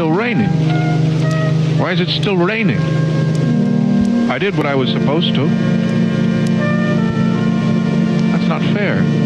still raining? Why is it still raining? I did what I was supposed to. That's not fair.